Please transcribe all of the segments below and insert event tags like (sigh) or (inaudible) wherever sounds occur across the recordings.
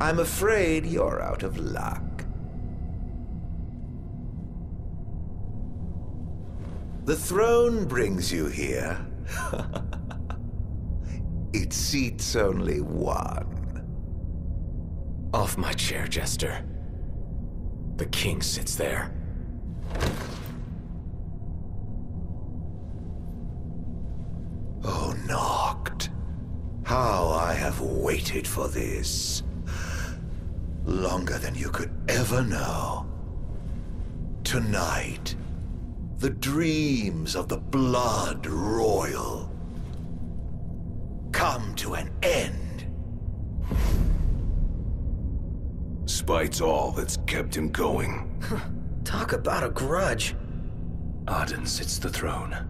I'm afraid you're out of luck. The throne brings you here. (laughs) it seats only one. Off my chair, Jester. The king sits there. Oh, Noct. How I have waited for this. Longer than you could ever know. Tonight, the dreams of the Blood Royal come to an end. Spite's all that's kept him going. Talk about a grudge. Ardyn sits the throne.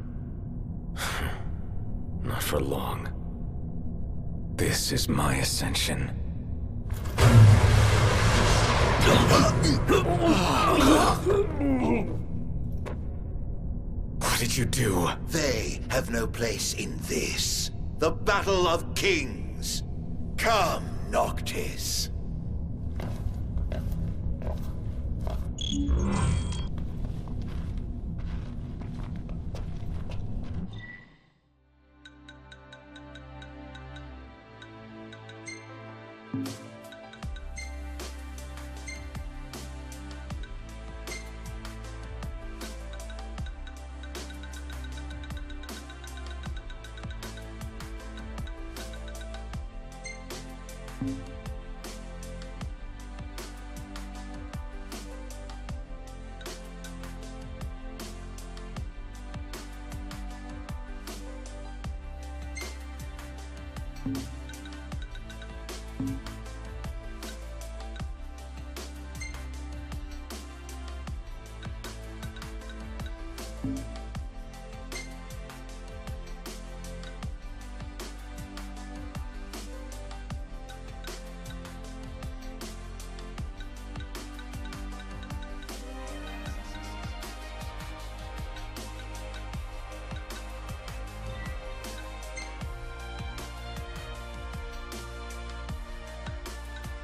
(sighs) Not for long. This is my ascension. What did you do? They have no place in this. The Battle of Kings. Come, Noctis.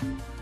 It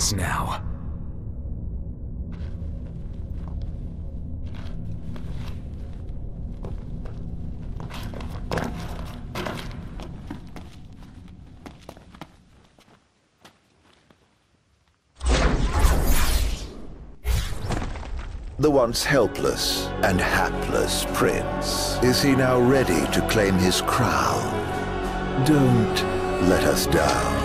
ends now. The once helpless and hapless prince. Is he now ready to claim his crown? Don't let us down.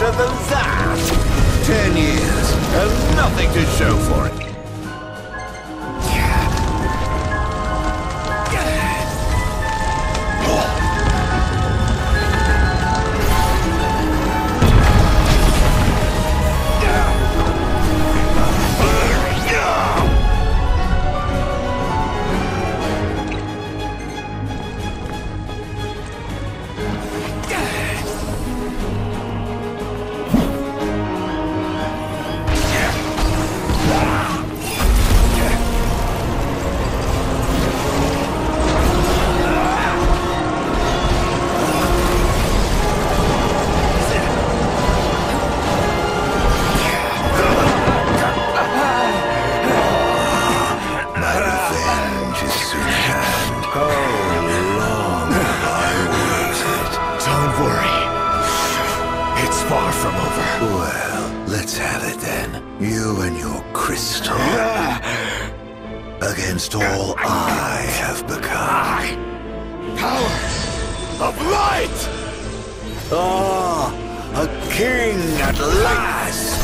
Better than that? Ten years and nothing to show for it. Against all I have become. Power of light! Ah, a king at last!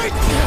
A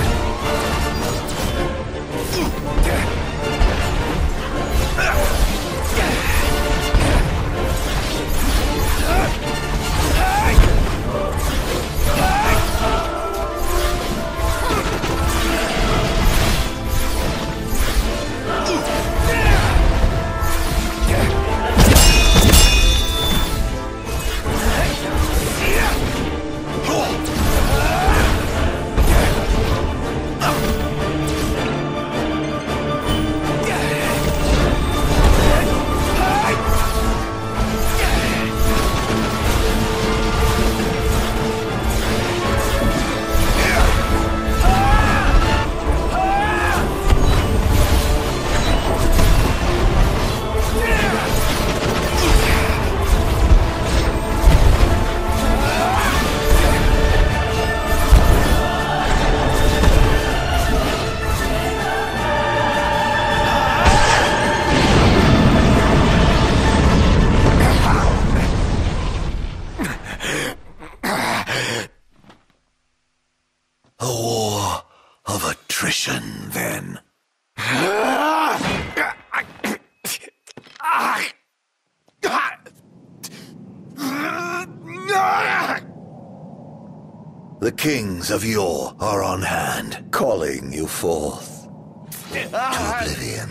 then. The kings of yore are on hand, calling you forth to oblivion.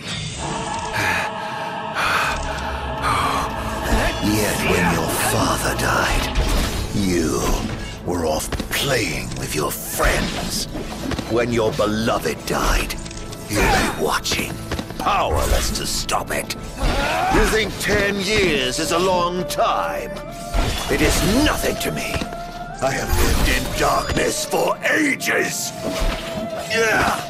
Yet when your father died, you were off playing with your friends. When your beloved died, you lay watching, powerless to stop it. You think ten years is a long time? It is nothing to me. I have lived in darkness for ages. Yeah.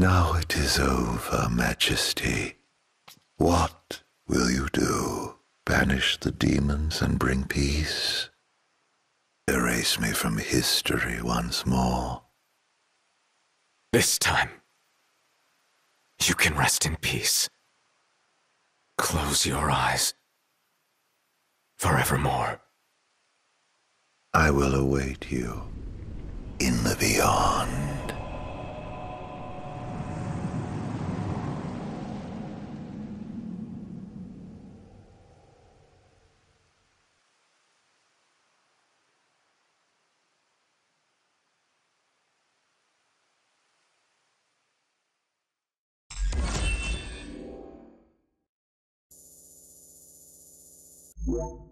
Now it is over, Majesty. What will you do? Banish the demons and bring peace? Erase me from history once more? This time, you can rest in peace. Close your eyes. Forevermore. I will await you in the beyond. You